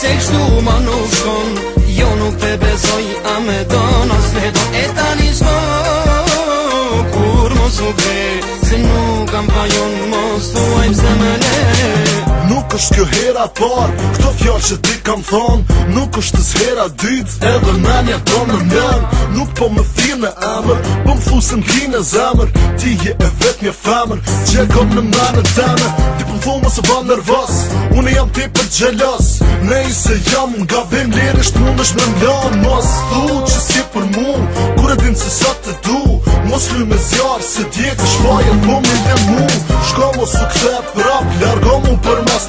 Se qdu ma nuk shkon Jo nuk te bezoj A me don, as E ta një është kjo hera par, Këto fjallë që ti kam thonë Nuk është të zhera dytë Edhe në një tonë në njërë Nuk po më thirë në emër, Po më fusën ki në zemër Ti je e vetë një femër, Që e kom në në në të Ti po më thonë më së ba nërvës Unë jam ti për gjelës Nej se jam unë ga vim lirisht Më është me më mos Thu që si për mu Kure din se sa të du Mos lu me zjarë se djetë Shpajën po më në mu Shko mos u këtë për apë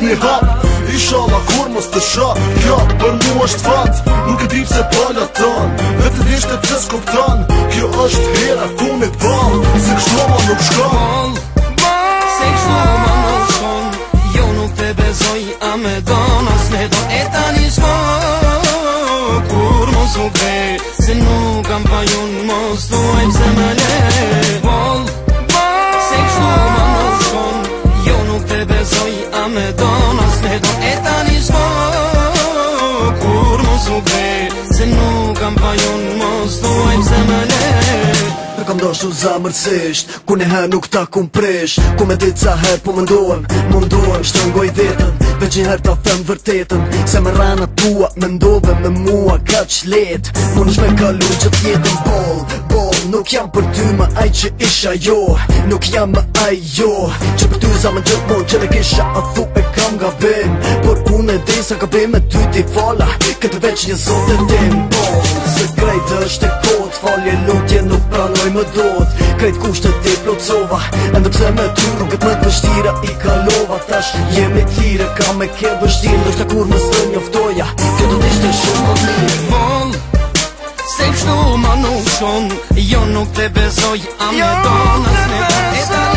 një hap I shala kur mos të sha Kjo për mu është fat Nuk e dip se pala po ton Dhe të dishte të së kuptan Kjo është hera ku me të ban Se kështu ma nuk shkan Se kështu ma nuk shkan Jo nuk te bezoj a me don As me don e ta një Kur mos u kre Se nuk kam pa ju kam dosh në zamërësisht Ku ne her nuk ta kum prish Ku me ditë sa her po mënduem Mënduem shtëngoj vetën Veq një her ta them vërtetën Se me rana tua me ndove me mua ka që let Mun nëshme me kalu që tjetën bol, bol Nuk jam për ty më aj që isha jo Nuk jam më aj jo Që për ty zamën gjithmon që dhe kisha a thu e kam nga bim Por pun e din sa ka bim e ty ti fala Këtë veç një zote tim Po, se krejt është e kot Falje lutje nuk pranoj më dot Krejt kusht ti plocova Endo pse me ty nuk me të mëtë vështira i kalova Tash jemi tire ka me ke vështir Do shta kur më së njoftoja Këtë do tishtë e shumë më Vol, se kështu ma shumë Jo nuk t'e bezoj A me donës një Jo nuk të bezoj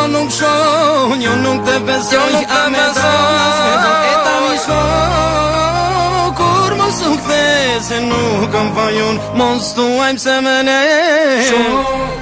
Jo nuk shon, jo nuk te beson, jo nuk te meton Jo nuk te beson, Kur mos nuk these, nuk në vajun, mos tu ajmë se mene Shumon